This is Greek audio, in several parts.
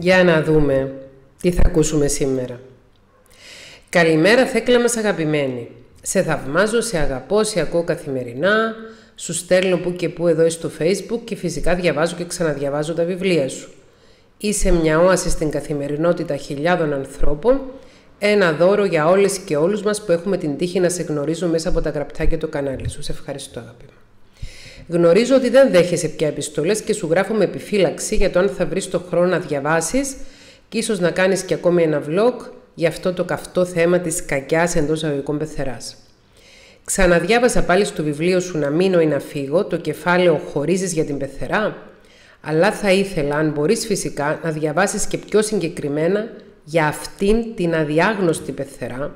Για να δούμε τι θα ακούσουμε σήμερα. Καλημέρα Θέκλα μας αγαπημένη. Σε θαυμάζω, σε αγαπώ, σε ακούω καθημερινά, σου στέλνω που και που εδώ στο facebook και φυσικά διαβάζω και ξαναδιαβάζω τα βιβλία σου. Είσαι μια όαση στην καθημερινότητα χιλιάδων ανθρώπων, ένα δώρο για όλες και όλους μας που έχουμε την τύχη να σε γνωρίζω μέσα από τα γραπτά και το κανάλι σου. Σε ευχαριστώ αγάπη μου. Γνωρίζω ότι δεν δέχεσαι πια επιστολές και σου γράφω με επιφύλαξη για το αν θα βρεις το χρόνο να διαβάσεις και ίσως να κάνεις και ακόμη ένα vlog για αυτό το καυτό θέμα της κακιάς εντός αγωγικών πεθεράς. Ξαναδιάβασα πάλι στο βιβλίο σου «Να μείνω ή να φύγω» το κεφάλαιο «Χωρίζεις για την πεθερά» αλλά θα ήθελα, αν μπορείς φυσικά, να διαβάσεις και πιο συγκεκριμένα για αυτήν την αδιάγνωστη πεθερά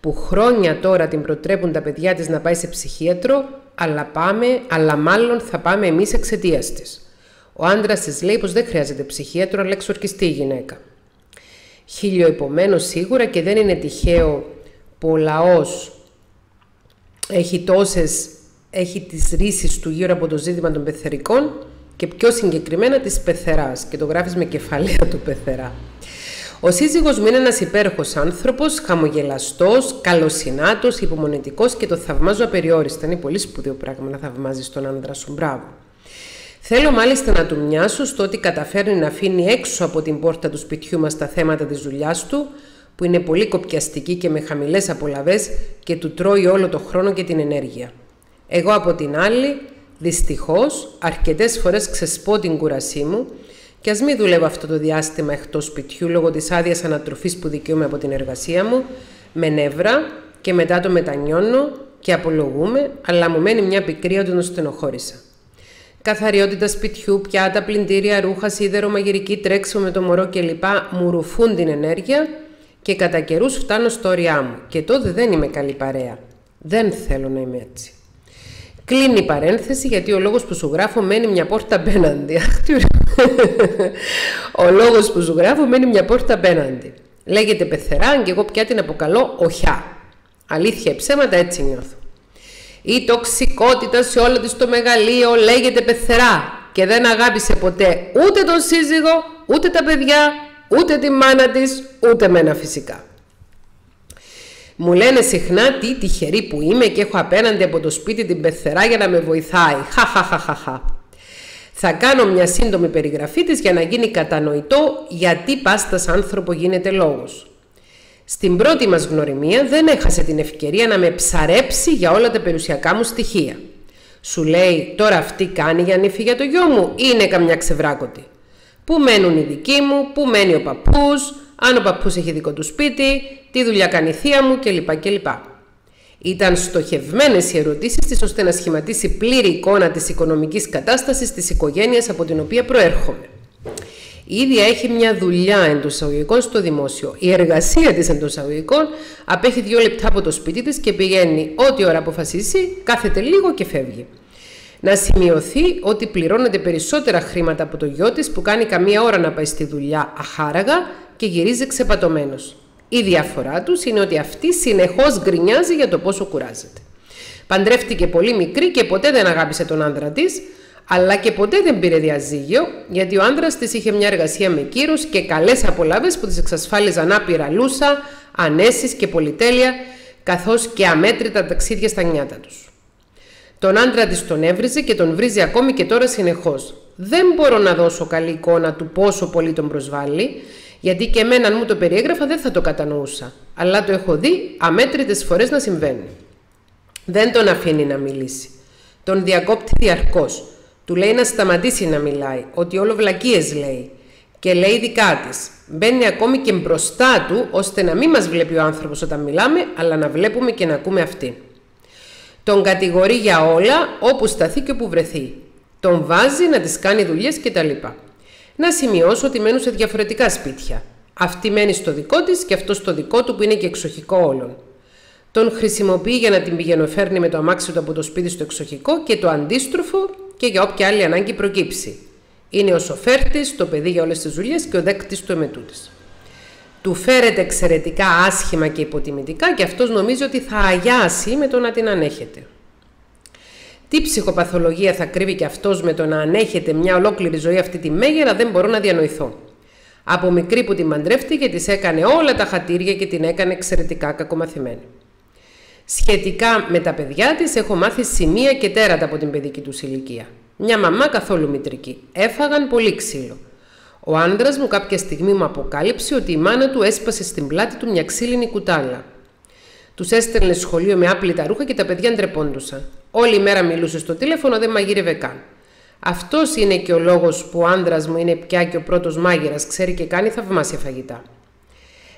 που χρόνια τώρα την προτρέπουν τα παιδιά της να πάει σε ψυχίατρο, αλλά, πάμε, αλλά μάλλον θα πάμε εμείς εξαιτίας της. Ο άντρας της λέει πως δεν χρειάζεται ψυχίατρο, αλλά εξορκιστεί η γυναίκα. Χίλιο επομένω σίγουρα και δεν είναι τυχαίο που ο λαός έχει τόσες, έχει τις ρίσεις του γύρω από το ζήτημα των πεθερικών και πιο συγκεκριμένα της πεθεράς και το γράφεις με κεφαλαία του πεθερά. Ο σύζυγος μου είναι ένας υπέροχος άνθρωπος, χαμογελαστός, καλοσυνάτος, υπομονετικός και το θαυμάζω απεριόριστα. Είναι πολύ σπουδαίο πράγμα να θαυμάζεις τον άντρα σου. Μπράβο. Θέλω μάλιστα να του μοιάσω στο ότι καταφέρνει να αφήνει έξω από την πόρτα του σπιτιού μας τα θέματα της δουλειάς του, που είναι πολύ κοπιαστική και με χαμηλές απολαβές και του τρώει όλο το χρόνο και την ενέργεια. Εγώ από την άλλη, δυστυχώς, αρκετές φορές ξεσπώ την κούρασή μου και ας μην δουλεύω αυτό το διάστημα εκτός σπιτιού λόγω της άδειας ανατροφής που δικαιούμαι από την εργασία μου, με νεύρα και μετά το μετανιώνω και απολογούμε, αλλά μου μένει μια πικρία όταν στενοχώρησα. Καθαριότητα σπιτιού, πιάτα, πλυντήρια, ρούχα, σίδερο, μαγειρική, τρέξιμο με το μωρό κλπ. μου ρουφούν την ενέργεια και κατά καιρούς φτάνω στο όρια μου. Και τότε δεν είμαι καλή παρέα. Δεν θέλω να είμαι έτσι. Κλείνει η παρένθεση γιατί ο λόγος που σου γράφω μένει μια πόρτα απέναντι. ο λόγος που σου γράφω μένει μια πόρτα απέναντι. Λέγεται πεθερά και εγώ πια την αποκαλώ οχιά. Αλήθεια, ψέματα έτσι νιώθω. Η τοξικότητα σε όλο της το μεγαλείο λέγεται πεθερά και δεν αγάπησε ποτέ ούτε τον σύζυγο, ούτε τα παιδιά, ούτε τη μάνα της, ούτε μένα φυσικά. Μου λένε συχνά τι τυχερή που είμαι και έχω απέναντι από το σπίτι την πεθερά για να με βοηθάει. Χαχαχαχαχα. Θα κάνω μια σύντομη περιγραφή της για να γίνει κατανοητό γιατί πάστας άνθρωπο γίνεται λόγος. Στην πρώτη μας γνωριμία δεν έχασε την ευκαιρία να με ψαρέψει για όλα τα περιουσιακά μου στοιχεία. Σου λέει τώρα αυτή κάνει για νύφη για το γιο μου ή είναι καμιά ξεβράκωτη. Πού μένουν οι δικοί μου, πού μένει ο παππούς, αν ο παππούς έχει δικό του σπίτι, τι δουλειά κάνει η θεία μου κλπ. κλπ. Ήταν στοχευμένες οι ερωτήσεις της ώστε να σχηματίσει πλήρη εικόνα της οικονομικής κατάστασης της οικογένειας από την οποία προέρχομαι. Η ίδια έχει μια δουλειά εντός εισαγωγικών στο δημόσιο. Η εργασία της εντός εισαγωγικών απέχει δύο λεπτά από το σπίτι της και πηγαίνει ό,τι ώρα αποφασίσει, κάθεται λίγο και φεύγει. Να σημειωθεί ότι πληρώνεται περισσότερα χρήματα από το γιο της που κάνει καμία ώρα να πάει στη δουλειά αχάραγα και γυρίζει ξεπατωμένος. Η διαφορά τους είναι ότι αυτή συνεχώς γκρινιάζει για το πόσο κουράζεται. Παντρεύτηκε πολύ μικρή και ποτέ δεν αγάπησε τον άντρα της, αλλά και ποτέ δεν πήρε διαζύγιο, γιατί ο άντρα της είχε μια εργασία με κύρους και καλές απολαύες που τη εξασφάλιζαν άπειρα λούσα, ανέσει και πολυτέλεια, καθώς και αμέτρητα ταξίδια στα νιάτα τους. Τον άντρα της τον έβριζε και τον βρίζει ακόμη και τώρα συνεχώς. Δεν μπορώ να δώσω καλή εικόνα του πόσο πολύ τον προσβάλλει, γιατί και εμένα αν μου το περιέγραφα δεν θα το κατανοούσα. Αλλά το έχω δει αμέτρητες φορές να συμβαίνει. Δεν τον αφήνει να μιλήσει. Τον διακόπτει διαρκώς. Του λέει να σταματήσει να μιλάει, ότι όλο βλακίες λέει. Και λέει δικά της. Μπαίνει ακόμη και μπροστά του, ώστε να μην μας βλέπει ο άνθρωπος όταν μιλάμε, αλλά να βλέπουμε και να ακούμε αυτή. Τον κατηγορεί για όλα, όπου σταθεί και όπου βρεθεί. Τον βάζει να τις κάνει δουλειές κτλ. Να σημειώσω ότι μένουν σε διαφορετικά σπίτια. Αυτή μένει στο δικό της και αυτό στο δικό του που είναι και εξοχικό όλων. Τον χρησιμοποιεί για να την πηγαινοφέρνει με το αμάξι του από το σπίτι στο εξοχικό και το αντίστροφο και για όποια άλλη ανάγκη προκύψει. Είναι ο σοφέρτη, το παιδί για όλες τις δουλειές και ο δέκτης του εμετούτη. Του φέρεται εξαιρετικά άσχημα και υποτιμητικά και αυτός νομίζει ότι θα αγιάσει με το να την ανέχεται. Τι ψυχοπαθολογία θα κρύβει και αυτός με το να ανέχεται μια ολόκληρη ζωή αυτή τη μέγερα δεν μπορώ να διανοηθώ. Από μικρή που την μαντρεύτηκε, της έκανε όλα τα χατήρια και την έκανε εξαιρετικά κακομαθημένη. Σχετικά με τα παιδιά της, έχω μάθει σημεία και τέρατα από την παιδική τους ηλικία. Μια μαμά καθόλου μητρική. Έφαγαν πολύ ξύλο. Ο άντρα μου κάποια στιγμή μου αποκάλυψε ότι η μάνα του έσπασε στην πλάτη του μια ξύλινη κουτάλα. Τους έστελνε σχολείο με άπλυτα ρούχα και τα παιδιά ντρεπόντουσαν. Όλη η μέρα μιλούσε στο τηλέφωνο, δεν μαγείρευε καν. Αυτός είναι και ο λόγος που ο άντρα μου είναι πια και ο πρώτος μάγειρας, ξέρει και κάνει θαυμάσια φαγητά.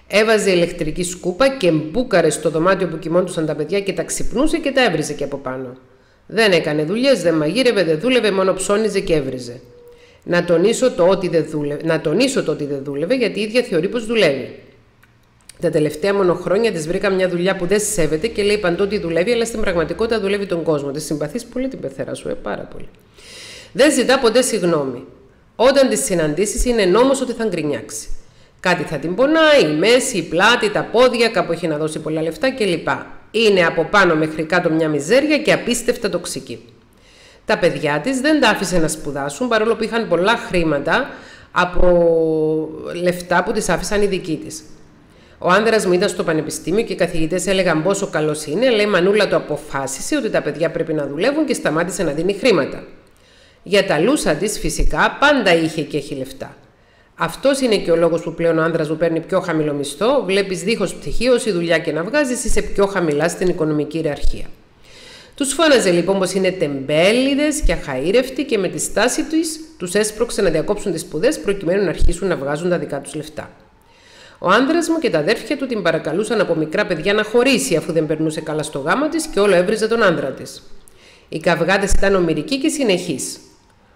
Έβαζε ηλεκτρική σκούπα και μπούκαρε στο δωμάτιο που κοιμόντουσαν τα παιδιά και τα ξυπνούσε και τα έβριζε και από πάνω. Δεν έκανε δουλειές, δεν μαγείρευε, δεν δούλευε, μόνο ψώνιζε και έβριζε. Να τονίσω το ότι δεν δούλευε, να τονίσω το ότι δεν δούλευε γιατί η ίδια θεωρεί πως δουλεύει. Τα τελευταία μόνο χρόνια της βρήκα μια δουλειά που δεν σέβεται και λέει παντού ότι δουλεύει, αλλά στην πραγματικότητα δουλεύει τον κόσμο. Της συμπαθείς πολύ την πεθερά σου, ε, πάρα πολύ. Δεν ζητά ποτέ συγγνώμη. Όταν της συναντήσεις, είναι νόμος ότι θα γκρινιάξει. Κάτι θα την πονάει, η μέση, η πλάτη, τα πόδια, κάπου έχει να δώσει πολλά λεφτά κλπ. Είναι από πάνω μέχρι κάτω μια μιζέρια και απίστευτα τοξική. Τα παιδιά της δεν τα άφησε να σπουδάσουν παρόλο που είχαν πολλά χρήματα από λεφτά που τις άφησαν οι δικοί της. Ο άνδρα μου ήταν στο πανεπιστήμιο και οι καθηγητές έλεγαν πόσο καλός είναι, αλλά η μανούλα του αποφάσισε ότι τα παιδιά πρέπει να δουλεύουν και σταμάτησε να δίνει χρήματα. Για τα λούσα της φυσικά πάντα είχε και έχει λεφτά. Αυτός είναι και ο λόγος που πλέον ο άντρας μου παίρνει πιο χαμηλό μισθό. Βλέπεις δίχως πτυχίο, όση δουλειά και να βγάζεις, είσαι πιο χαμηλά στην οικονομική ιεραρχία. Τους φώναζε λοιπόν πως είναι τεμπέληδες και αχαήρευτοι και με τη στάση τους τους έσπρωξε να διακόψουν τις σπουδές προκειμένου να αρχίσουν να βγάζουν τα δικά τους λεφτά. Ο άντρας μου και τα αδέρφια του την παρακαλούσαν από μικρά παιδιά να χωρίσει αφού δεν περνούσε καλά στο γάμο της και όλο έβριζε τον άντρα της. Οι καυγάδε ήταν ομοιρικοί και συνεχείς.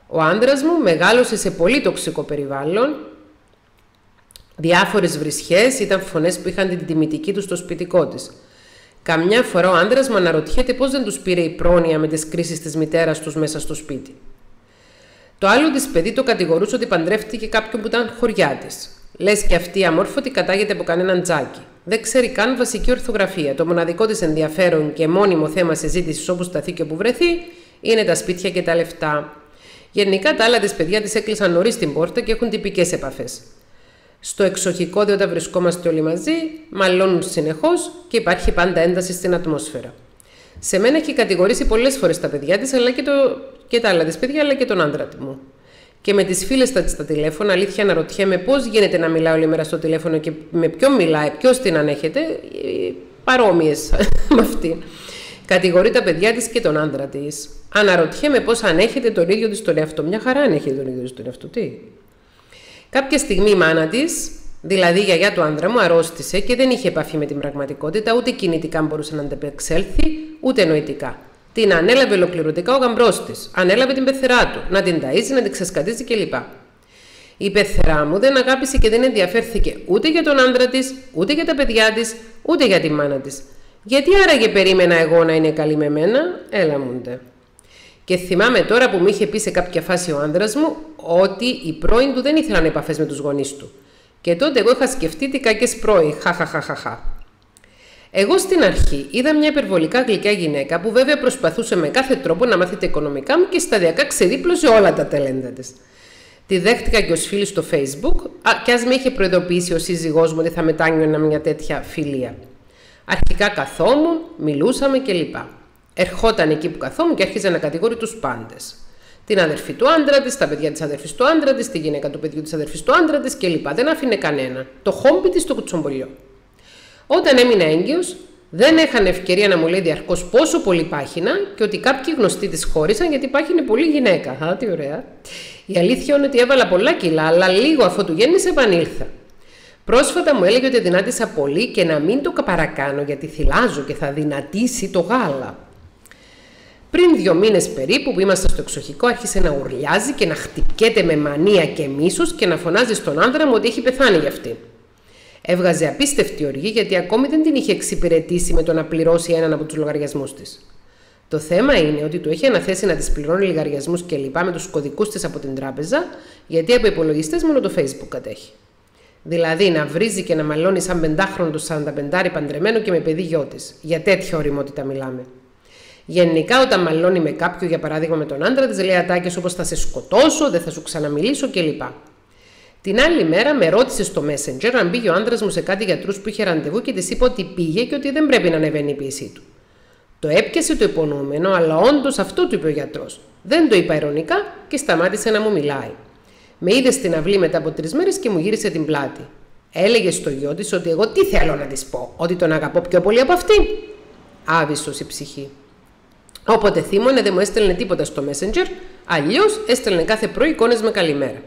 Ο άντρας μου μεγάλωσε σε πολύ τοξικό περιβάλλον. Διάφορες βρισχές ήταν φωνές που είχαν την τιμητική του στο σπιτικό της. Καμιά φορά ο άντρας μου αναρωτιέται πώς δεν τους πήρε η πρόνοια με τις κρίσεις της μητέρας τους μέσα στο σπίτι. Το άλλο της παιδί το κατηγορούσε ότι παντρεύτηκε κάποιον που ήταν χωριά της. Λες και αυτή η αμόρφωτη κατάγεται από κανέναν τζάκι. Δεν ξέρει καν βασική ορθογραφία. Το μοναδικό της ενδιαφέρον και μόνιμο θέμα συζήτησης όπου σταθεί και όπου βρεθεί είναι τα σπίτια και τα λεφτά. Γενικά τα άλλα της παιδιά της έκλεισαν νωρίς την πόρτα και έχουν τυπικές επαφές. Στο εξοχικό, δε όταν βρισκόμαστε όλοι μαζί, μαλώνουν συνεχώς και υπάρχει πάντα ένταση στην ατμόσφαιρα. Σε μένα έχει κατηγορήσει πολλές φορές τα παιδιά της, αλλά και, το, και τα άλλα της παιδιά, αλλά και τον άντρα μου. Και με τις φίλες τα στα τηλέφωνα, αλήθεια αναρωτιέμαι πώς γίνεται να μιλάω όλη μέρα στο τηλέφωνο και με ποιον μιλάει, ποιος την ανέχεται, ε, παρόμοιες με αυτή. Κατηγορεί τα παιδιά της και τον άντρα της. Αναρωτιέμαι πώς ανέχεται τον ίδιο της τον εαυτό. Μια χαρά ανέχεται τον ίδιο της τον εαυτό. Τι; Κάποια στιγμή η μάνα της, δηλαδή η γιαγιά του άντρα μου, αρρώστησε και δεν είχε επαφή με την πραγματικότητα, ούτε κινητικά μπορούσε να αντεπεξέλθει, ούτε νοητικά. Την ανέλαβε ολοκληρωτικά ο γαμπρός της. Ανέλαβε την πεθερά του, να την ταΐζει, να την ξεσκατίζει κλπ. Η πεθερά μου δεν αγάπησε και δεν ενδιαφέρθηκε ούτε για τον άντρα της, ούτε για τα παιδιά της, ούτε για τη μάνα της. Γιατί άραγε περίμενα εγώ να είναι καλή με μένα, έλα μούντε. Και θυμάμαι τώρα που μου είχε πει σε κάποια φάση ο άντρα μου ότι οι πρώην του δεν ήθελαν επαφές με τους γονείς του. Και τότε εγώ είχα σκεφτεί τι κακές πρώοι. Χαχαχαχαχα. Εγώ στην αρχή είδα μια υπερβολικά γλυκιά γυναίκα που βέβαια προσπαθούσε με κάθε τρόπο να μάθει τα οικονομικά μου και σταδιακά ξεδίπλωσε όλα τα ταλέντα της. Τη δέχτηκα και ως φίλη στο Facebook, και ας με είχε προειδοποιήσει ο σύζυγός μου ότι θα μετάνιωνα μια τέτοια φιλία. Αρχικά καθόμουν, μιλούσαμε κλπ. Ερχόταν εκεί που καθόμουν και άρχιζε να κατηγορεί τους πάντες. Την αδερφή του άντρα της, τα παιδιά της αδερφής του άντρα της, τη γυναίκα του παιδιού της αδερφής του άντρα της κλπ. Δεν άφηνε κανένα. Το χόμπι της στο κουτσομπολιό. Όταν έμεινε έγκυος, δεν είχαν ευκαιρία να μου λέει διαρκώ πόσο πολύ πάχυνα και ότι κάποιοι γνωστοί της χώρισαν γιατί πάχυνε πολύ γυναίκα. Α, τι ωραία. Η αλήθεια είναι ότι έβαλα πολλά κιλά, αλλά λίγο αφού του γέννησε επανήλθα. Πρόσφατα μου έλεγε ότι δυνάτησα πολύ και να μην το παρακάνω γιατί θυλάζω και θα δυνατήσει το γάλα. Πριν δύο μήνες περίπου που είμαστε στο εξοχικό, άρχισε να ουρλιάζει και να χτυπιέται με μανία και μίσος και να φωνάζει στον άντρα μου ότι έχει πεθάνει για αυτή. Έβγαζε απίστευτη οργή γιατί ακόμη δεν την είχε εξυπηρετήσει με το να πληρώσει έναν από τους λογαριασμούς της. Το θέμα είναι ότι του έχει αναθέσει να της πληρώνει λογαριασμούς και λοιπά με τους κωδικούς της από την τράπεζα, γιατί από υπολογιστές μόνο το Facebook κατέχει. Δηλαδή να βρίζει και να μαλώνει σαν πεντάχρονο του 45 παντρεμένο και με παιδί γιο της. Για τέτοια οριμότητα μιλάμε. Γενικά, όταν μαλώνει με κάποιον, για παράδειγμα με τον άντρα της, λέει ατάκε όπως θα σε σκοτώσω, δεν θα σου ξαναμιλήσω κλπ. Την άλλη μέρα με ρώτησε στο Messenger αν πήγε ο άντρας μου σε κάτι γιατρούς που είχε ραντεβού και της είπα ότι πήγε και ότι δεν πρέπει να ανεβαίνει η πίεσή του. Το έπιασε το υπονοούμενο, αλλά όντως αυτό του είπε ο γιατρός. Δεν το είπα ειρωνικά και σταμάτησε να μου μιλάει. Με είδε στην αυλή μετά από τρεις μέρες και μου γύρισε την πλάτη. Έλεγε στο γιο της ότι εγώ τι θέλω να της πω, ότι τον αγαπώ πιο πολύ από αυτή. Άβυσο η ψυχή. Όποτε θύμωνε δεν μου έστελνε τίποτα στο Messenger, αλλιώς έστελνε κάθε πρωί εικόνες με καλημέρα.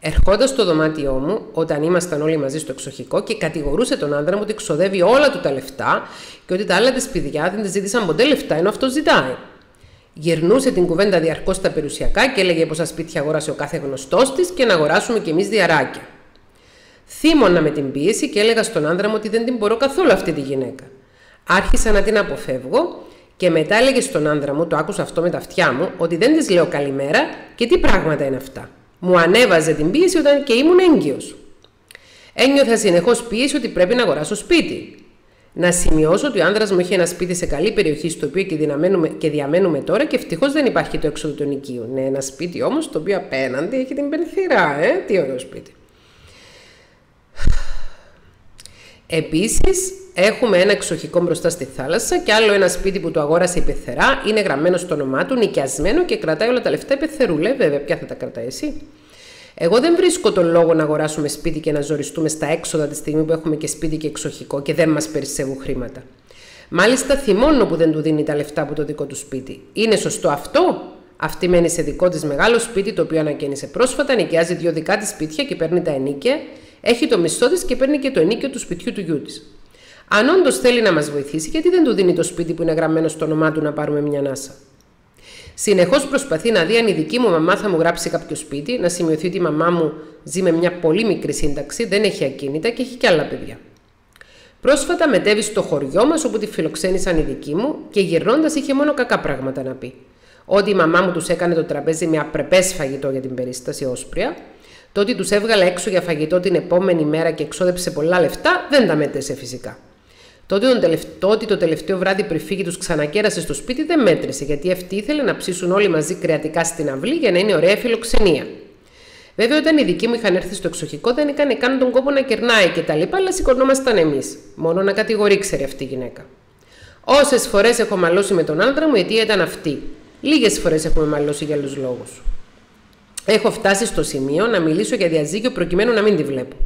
Ερχόντας στο δωμάτιό μου, όταν ήμασταν όλοι μαζί στο εξοχικό και κατηγορούσε τον άντρα μου ότι ξοδεύει όλα του τα λεφτά και ότι τα άλλα της παιδιά δεν της ζήτησαν ποτέ λεφτά ενώ αυτός ζητάει. Γυρνούσε την κουβέντα διαρκώς στα περιουσιακά και έλεγε πόσα σπίτια αγόρασε ο κάθε γνωστός της και να αγοράσουμε κι εμείς διαράκια. Θύμωνα με την πίεση και έλεγα στον άντρα μου ότι δεν την μπορώ καθόλου αυτή τη γυναίκα. Άρχισα να την αποφεύγω και μετά έλεγε στον άντρα μου, το άκουσα αυτό με τα αυτιά μου, ότι δεν της λέω καλημέρα και τι πράγματα είναι αυτά. Μου ανέβαζε την πίεση όταν και ήμουν έγκυος. Ένιωθα συνεχώς πίεση ότι πρέπει να αγοράσω σπίτι. Να σημειώσω ότι ο άντρα μου έχει ένα σπίτι σε καλή περιοχή στο οποίο και, και διαμένουμε τώρα και ευτυχώς δεν υπάρχει το έξοδο του νοικίου. Ναι, ένα σπίτι όμως το οποίο απέναντι έχει την πενθυρά, ε, τι ωραίο σπίτι. Επίσης, έχουμε ένα εξοχικό μπροστά στη θάλασσα και άλλο ένα σπίτι που το αγόρασε η πεθερά, είναι γραμμένο στο όνομά του, νοικιασμένο και κρατάει όλα τα λεφτά η πεθερούλε. Βέβαια, ποια θα τα κρατάει εσύ. Εγώ δεν βρίσκω τον λόγο να αγοράσουμε σπίτι και να ζοριστούμε στα έξοδα τη στιγμή που έχουμε και σπίτι και εξοχικό και δεν μας περισσεύουν χρήματα. Μάλιστα, θυμώνω που δεν του δίνει τα λεφτά από το δικό του σπίτι. Είναι σωστό αυτό; Αυτή μένει σε δικό της μεγάλο σπίτι, το οποίο ανακαίνισε πρόσφατα, νοικιάζει δύο δικά της σπίτια και παίρνει τα ενίκαια έχει το μισθό της και παίρνει και το ενίκιο του σπιτιού του γιού της. Αν όντως θέλει να μας βοηθήσει, γιατί δεν του δίνει το σπίτι που είναι γραμμένο στο όνομά του να πάρουμε μια νάσα. Συνεχώς προσπαθεί να δει αν η δική μου μαμά θα μου γράψει κάποιο σπίτι, να σημειωθεί ότι η μαμά μου ζει με μια πολύ μικρή σύνταξη, δεν έχει ακίνητα και έχει και άλλα παιδιά. Πρόσφατα μετέβη στο χωριό μας όπου τη φιλοξένησαν οι δικοί μου και γυρνώντας είχε μόνο κακά πράγματα να πει. Ότι η μαμά μου τους έκανε το τραπέζι με απρεπές φαγητό για την περίσταση όσπρια, το ότι τους έβγαλε έξω για φαγητό την επόμενη μέρα και εξόδεψε πολλά λεφτά δεν τα μέτρησε φυσικά. Το ότι, το τελευταίο βράδυ πριν φύγει τους ξανακέρασες στο σπίτι δεν μέτρησε, γιατί αυτή ήθελε να ψήσουν όλοι μαζί κρεατικά στην αυλή για να είναι ωραία φιλοξενία. Βέβαια, όταν οι δικοί μου είχαν έρθει στο εξοχικό, δεν έκανε καν τον κόπο να κερνάει και τα λοιπά, αλλά σηκωνόμασταν εμείς. Μόνο να κατηγορεί, ξέρει αυτή η γυναίκα. Όσες φορές έχω μαλώσει με τον άντρα μου, η αιτία ήταν αυτή. Λίγες φορές έχουμε μαλώσει για άλλους λόγους. Έχω φτάσει στο σημείο να μιλήσω για διαζύγιο προκειμένου να μην τη βλέπω.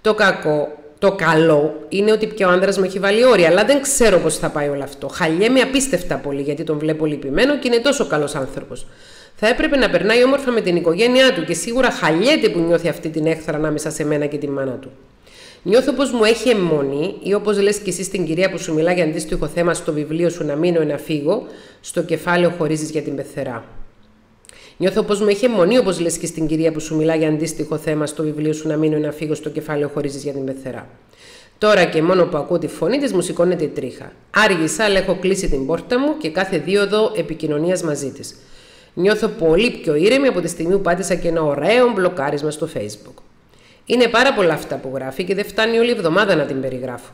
Το κακό, το καλό είναι ότι πια ο άντρας μου έχει βάλει όρια, αλλά δεν ξέρω πώς θα πάει όλο αυτό. Χαλιέμαι απίστευτα πολύ γιατί τον βλέπω λυπημένο και είναι τόσο καλός άνθρωπος. Θα έπρεπε να περνάει όμορφα με την οικογένειά του και σίγουρα χαλιέται που νιώθει αυτή την έχθρα ανάμεσα σε μένα και τη μάνα του. Νιώθω πως μου έχει αιμονή ή όπως λες και εσύ στην κυρία που σου μιλά για αντίστοιχο θέμα στο βιβλίο σου να μείνω ή να φύγω, στο κεφάλαιο χωρίζεις για την πεθερά. Νιώθω πως μου έχει μονή, όπως λες και στην κυρία που σου μιλά για αντίστοιχο θέμα στο βιβλίο σου να μείνω να φύγω στο κεφάλαιο χωρίζεις για την πεθερά. Τώρα και μόνο που ακούω τη φωνή της, μου σηκώνεται η τρίχα. Άργησα, αλλά έχω κλείσει την πόρτα μου και κάθε δίωδο επικοινωνίας μαζί της. Νιώθω πολύ πιο ήρεμη από τη στιγμή που πάτησα και ένα ωραίο μπλοκάρισμα στο Facebook. Είναι πάρα πολλά αυτά που γράφει και δεν φτάνει όλη η εβδομάδα να την περιγράφω.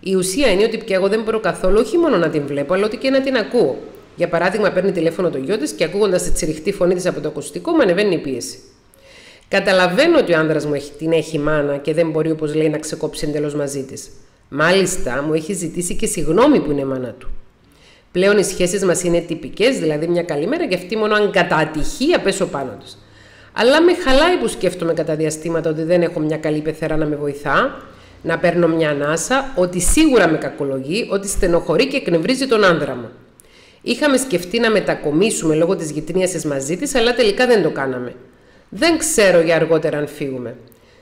Η ουσία είναι ότι πια εγώ δεν μπορώ καθόλου όχι μόνο να την βλέπω, αλλά ότι και να την ακούω. Για παράδειγμα, παίρνει τηλέφωνο το γιο της και ακούγοντας τη τσιριχτή φωνή της από το ακουστικό, μου ανεβαίνει η πίεση. Καταλαβαίνω ότι ο άντρα μου έχει, την έχει μάνα και δεν μπορεί, όπως λέει, να ξεκόψει εντελώς μαζί της. Μάλιστα, μου έχει ζητήσει και συγγνώμη που είναι μάνα του. Πλέον οι σχέσεις μας είναι τυπικές, δηλαδή μια καλημέρα και αυτή μόνο αν κατά ατυχία πέσω πάνω του. Αλλά με χαλάει που σκέφτομαι κατά διαστήματα ότι δεν έχω μια καλή πεθερά να με βοηθά, να παίρνω μια ανάσα, ότι σίγουρα με κακολογεί, ότι στενοχωρεί και εκνευρίζει τον άνδρα μου. Είχαμε σκεφτεί να μετακομίσουμε λόγω της γυτνίασης μαζί της, αλλά τελικά δεν το κάναμε. Δεν ξέρω για αργότερα αν φύγουμε.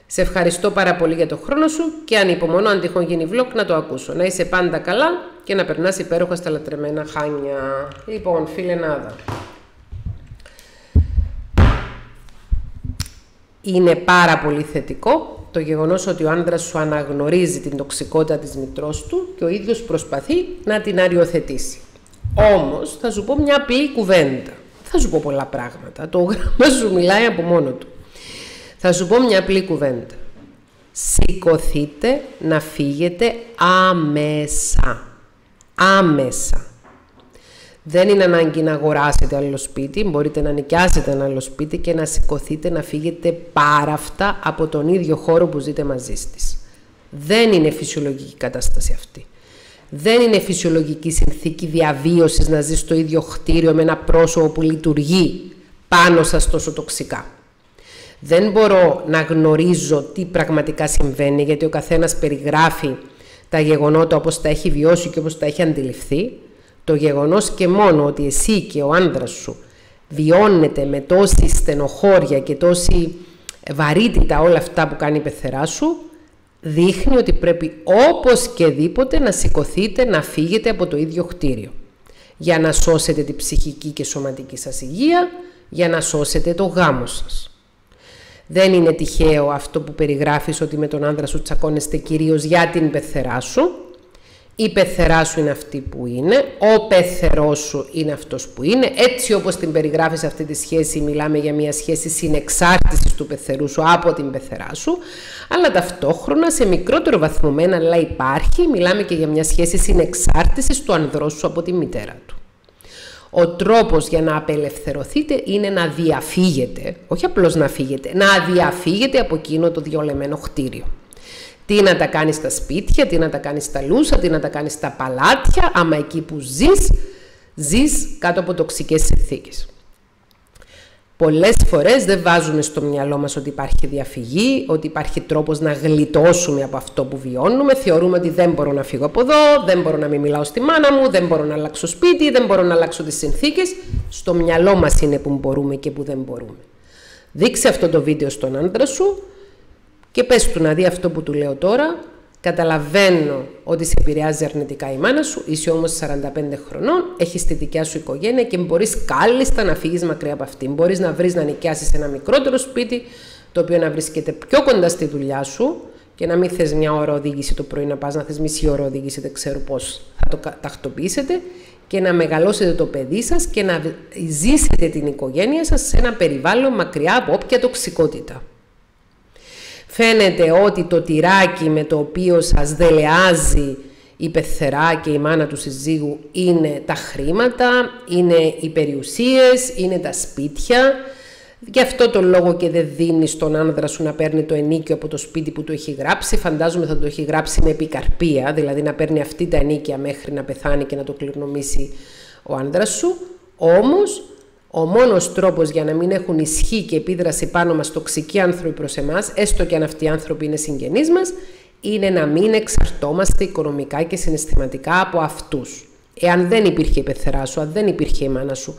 Σε ευχαριστώ πάρα πολύ για το χρόνο σου και αν υπομονώ αν τυχόν γίνει βλοκ να το ακούσω. Να είσαι πάντα καλά και να περνάς υπέροχα στα λατρεμένα χάνια. Λοιπόν, φίλε Νάδα. Είναι πάρα πολύ θετικό το γεγονός ότι ο άντρας σου αναγνωρίζει την τοξικότητα της μητρός του και ο ίδιος προσπαθεί να την αριοθετήσει. Όμως θα σου πω μια απλή κουβέντα. Θα σου πω πολλά πράγματα. Το γράμμα σου μιλάει από μόνο του. Θα σου πω μια απλή κουβέντα. Σηκωθείτε να φύγετε άμεσα. Άμεσα. Δεν είναι ανάγκη να αγοράσετε άλλο σπίτι, μπορείτε να νοικιάσετε ένα άλλο σπίτι και να σηκωθείτε να φύγετε πάρα αυτά από τον ίδιο χώρο που ζείτε μαζί της. Δεν είναι φυσιολογική κατάσταση αυτή. Δεν είναι φυσιολογική συνθήκη διαβίωσης να ζεις στο ίδιο χτίριο με ένα πρόσωπο που λειτουργεί πάνω σας τόσο τοξικά. Δεν μπορώ να γνωρίζω τι πραγματικά συμβαίνει, γιατί ο καθένας περιγράφει τα γεγονότα όπως τα έχει βιώσει και όπως τα έχει αντιληφθεί. Το γεγονός και μόνο ότι εσύ και ο άντρας σου βιώνετε με τόση στενοχώρια και τόση βαρύτητα όλα αυτά που κάνει η πεθερά σου, δείχνει ότι πρέπει όπως και δίποτε να σηκωθείτε να φύγετε από το ίδιο κτίριο για να σώσετε την ψυχική και σωματική σας υγεία, για να σώσετε το γάμο σας. Δεν είναι τυχαίο αυτό που περιγράφεις ότι με τον άντρα σου τσακώνεστε κυρίως για την πεθερά σου, η πεθερά σου είναι αυτή που είναι, ο πεθερός σου είναι αυτός που είναι. Έτσι όπως την περιγράφεις αυτή τη σχέση, μιλάμε για μια σχέση συνεξάρτησης του πεθερού σου από την πεθερά σου, αλλά ταυτόχρονα σε μικρότερο βαθμό αλλά υπάρχει, μιλάμε και για μια σχέση συνεξάρτησης του ανδρός σου από τη μητέρα του. Ο τρόπος για να απελευθερωθείτε είναι να διαφύγετε, όχι απλώς να φύγετε, να διαφύγετε από εκείνο το διολεμένο χτίριο. Τι να τα κάνεις στα σπίτια, τι να τα κάνεις στα λούσα, τι να τα κάνεις στα παλάτια, άμα εκεί που ζεις, ζεις κάτω από τοξικές συνθήκες. Πολλές φορές δεν βάζουμε στο μυαλό μας ότι υπάρχει διαφυγή, ότι υπάρχει τρόπος να γλιτώσουμε από αυτό που βιώνουμε. Θεωρούμε ότι δεν μπορώ να φύγω από εδώ, δεν μπορώ να μην μιλάω στη μάνα μου, δεν μπορώ να αλλάξω σπίτι, δεν μπορώ να αλλάξω τις συνθήκες. Στο μυαλό μας είναι που μπορούμε και που δεν μπορούμε. Δείξε αυτό το βίντεο στον άντρα σου και πες του να δει αυτό που του λέω τώρα. Καταλαβαίνω ότι σε επηρεάζει αρνητικά η μάνα σου, είσαι όμως 45 χρονών, έχεις τη δικιά σου οικογένεια και μπορείς κάλλιστα να φύγεις μακριά από αυτήν. Μπορείς να βρεις να νοικιάσεις ένα μικρότερο σπίτι, το οποίο να βρίσκεται πιο κοντά στη δουλειά σου και να μην θες μια ώρα οδήγηση το πρωί να πας, να θες μισή ώρα οδήγηση, δεν ξέρω πώς θα το τακτοποιήσετε και να μεγαλώσετε το παιδί σας και να ζήσετε την οικογένεια σας σε ένα περιβάλλον μακριά από όποια τοξικότητα. Φαίνεται ότι το τυράκι με το οποίο σας δελεάζει η πεθερά και η μάνα του συζύγου είναι τα χρήματα, είναι οι περιουσίες, είναι τα σπίτια. Γι' αυτό το λόγο και δεν δίνει στον άνδρα σου να παίρνει το ενίκιο από το σπίτι που το έχει γράψει. Φαντάζομαι θα το έχει γράψει με επικαρπία, δηλαδή να παίρνει αυτή τα ενίκια μέχρι να πεθάνει και να το κληρονομήσει ο άνδρας σου. Όμως ο μόνος τρόπος για να μην έχουν ισχύ και επίδραση πάνω μας τοξικοί άνθρωποι προς εμάς, έστω και αν αυτοί οι άνθρωποι είναι συγγενείς μας, είναι να μην εξαρτώμαστε οικονομικά και συναισθηματικά από αυτούς. Εάν δεν υπήρχε η πεθερά σου, αν δεν υπήρχε η μάνα σου,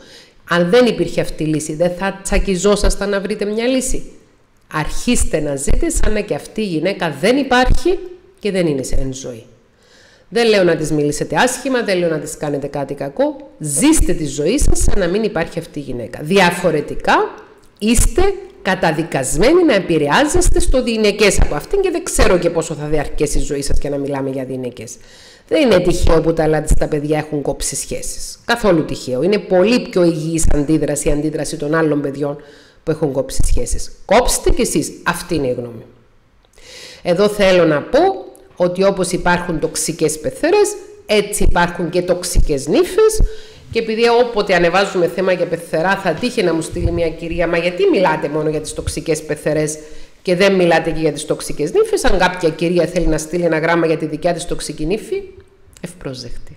αν δεν υπήρχε αυτή η λύση, δεν θα τσακιζόσασταν να βρείτε μια λύση. Αρχίστε να ζείτε σαν να και αυτή η γυναίκα δεν υπάρχει και δεν είναι σε ζωή. Δεν λέω να τις μιλήσετε άσχημα, δεν λέω να τις κάνετε κάτι κακό. Ζήστε τη ζωή σας σαν να μην υπάρχει αυτή η γυναίκα. Διαφορετικά είστε καταδικασμένοι να επηρεάζεστε στο διηνεκές από αυτήν και δεν ξέρω και πόσο θα διαρκέσει η ζωή σας και να μιλάμε για διηνεκές. Δεν είναι τυχαίο που τα λάθη στα παιδιά έχουν κόψει σχέσεις. Καθόλου τυχαίο. Είναι πολύ πιο υγιής αντίδραση η αντίδραση των άλλων παιδιών που έχουν κόψει σχέσεις. Κόψτε κι εσείς. Αυτή είναι η γνώμη. Εδώ θέλω να πω ότι όπως υπάρχουν τοξικές πεθέρες, έτσι υπάρχουν και τοξικές νύφες και επειδή όποτε ανεβάζουμε θέμα για πεθερά θα τύχει να μου στείλει μια κυρία «Μα γιατί μιλάτε μόνο για τις τοξικές πεθερές και δεν μιλάτε και για τις τοξικές νύφες» αν κάποια κυρία θέλει να στείλει ένα γράμμα για τη δικιά της τοξική νύφη, ευπρόσδεκτη.